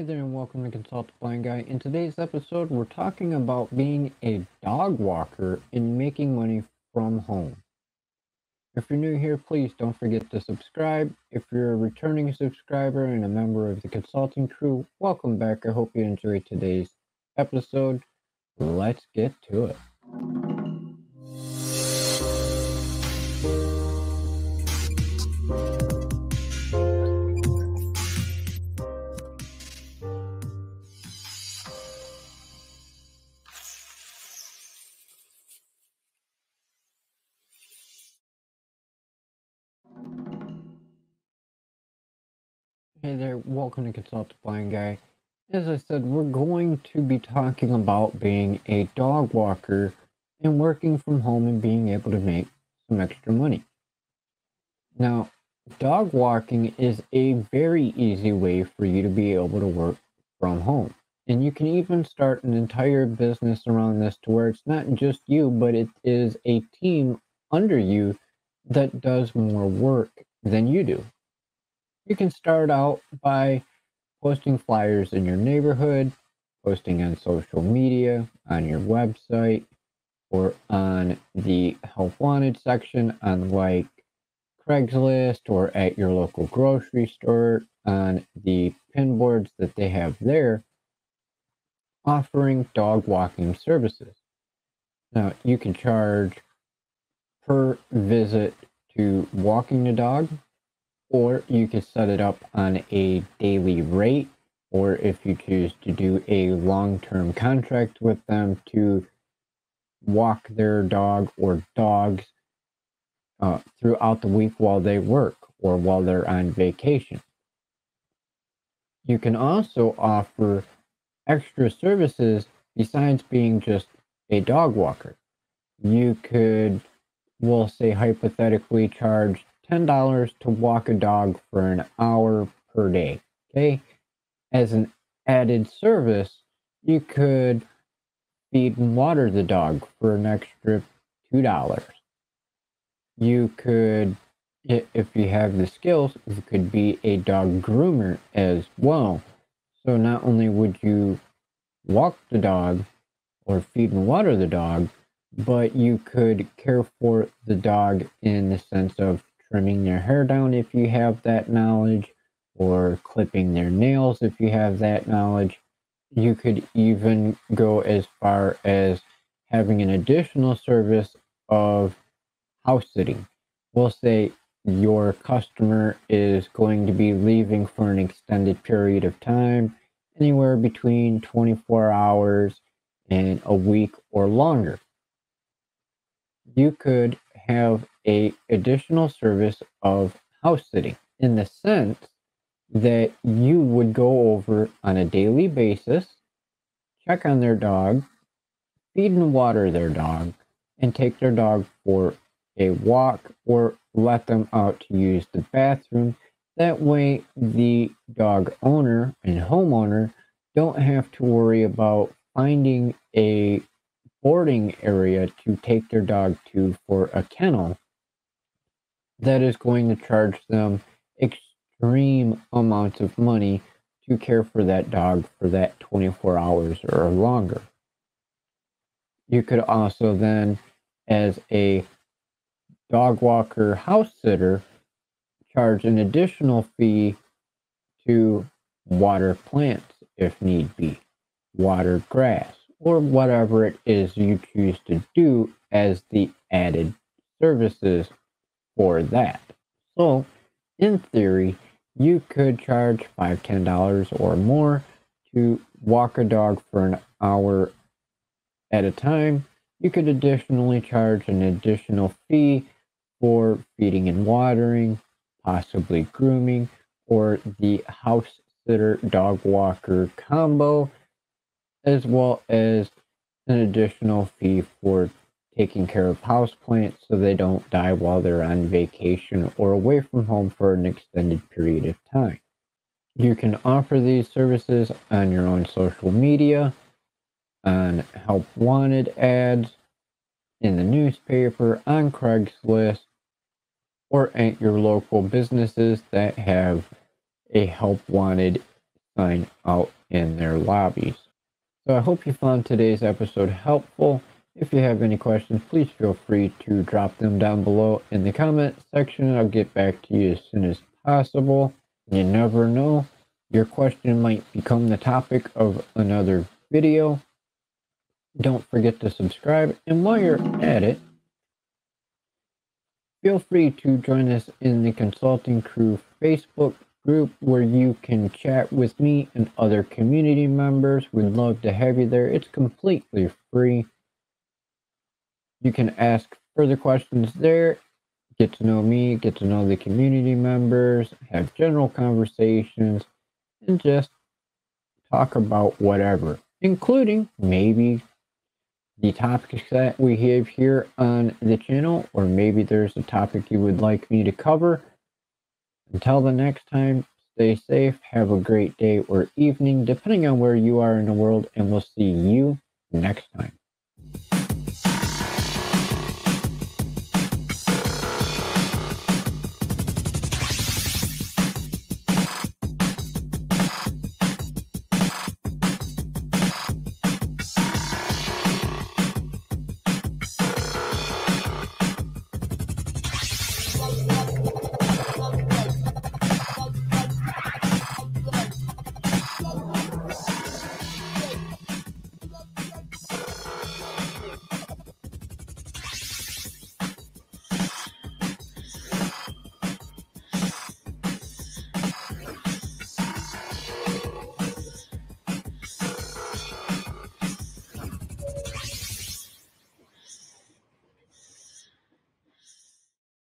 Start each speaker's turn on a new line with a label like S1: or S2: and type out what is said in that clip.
S1: Hey there and welcome to Consult the Blind Guy. In today's episode, we're talking about being a dog walker and making money from home. If you're new here, please don't forget to subscribe. If you're a returning subscriber and a member of the Consulting Crüe, welcome back. I hope you enjoyed today's episode. Let's get to it. Hey there, welcome to Consult the Blind Guy. As I said, we're going to be talking about being a dog walker and working from home and being able to make some extra money. Now, dog walking is a very easy way for you to be able to work from home. And you can even start an entire business around this to where it's not just you, but it is a team under you that does more work than you do. You can start out by posting flyers in your neighborhood, posting on social media, on your website, or on the help wanted section on like Craigslist or at your local grocery store on the pin boards that they have there offering dog walking services. Now, you can charge per visit to walking the dog or you could set it up on a daily rate, or if you choose to do a long term contract with them to walk their dog or dogs uh, throughout the week while they work or while they're on vacation. You can also offer extra services besides being just a dog walker. You could, we'll say hypothetically, charge $10 to walk a dog for an hour per day. Okay. As an added service, you could feed and water the dog for an extra $2. You could, if you have the skills, you could be a dog groomer as well. So not only would you walk the dog or feed and water the dog, but you could care for the dog in the sense of trimming their hair down if you have that knowledge, or clipping their nails if you have that knowledge. You could even go as far as having an additional service of house sitting. We'll say your customer is going to be leaving for an extended period of time, anywhere between 24 hours and a week or longer. You could have a additional service of house sitting in the sense that you would go over on a daily basis, check on their dog, feed and water their dog, and take their dog for a walk or let them out to use the bathroom. That way, the dog owner and homeowner don't have to worry about finding a boarding area to take their dog to for a kennel that is going to charge them extreme amounts of money to care for that dog for that 24 hours or longer. You could also then, as a dog walker house sitter, charge an additional fee to water plants if need be, water grass, or whatever it is you choose to do as the added services for that. So, in theory, you could charge five, ten dollars or more to walk a dog for an hour at a time. You could additionally charge an additional fee for feeding and watering, possibly grooming, or the house sitter dog walker combo, as well as an additional fee for taking care of houseplants so they don't die while they're on vacation or away from home for an extended period of time. You can offer these services on your own social media, on help wanted ads, in the newspaper, on Craigslist, or at your local businesses that have a help wanted sign out in their lobbies. So I hope you found today's episode helpful. If you have any questions, please feel free to drop them down below in the comment section. I'll get back to you as soon as possible. You never know, your question might become the topic of another video. Don't forget to subscribe, and while you're at it, feel free to join us in the Consulting Crüe Facebook group where you can chat with me and other community members. We'd love to have you there. It's completely free. You can ask further questions there, get to know me, get to know the community members, have general conversations, and just talk about whatever, including maybe the topics that we have here on the channel, or maybe there's a topic you would like me to cover. Until the next time, stay safe, have a great day or evening, depending on where you are in the world, and we'll see you next time.